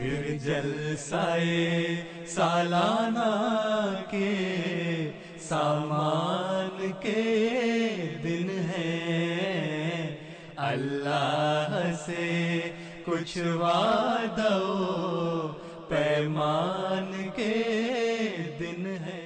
फिर जलसाए सालाना के सामान के दिन है। अल्लाह से कुछ वादो, पैमान के दिन है।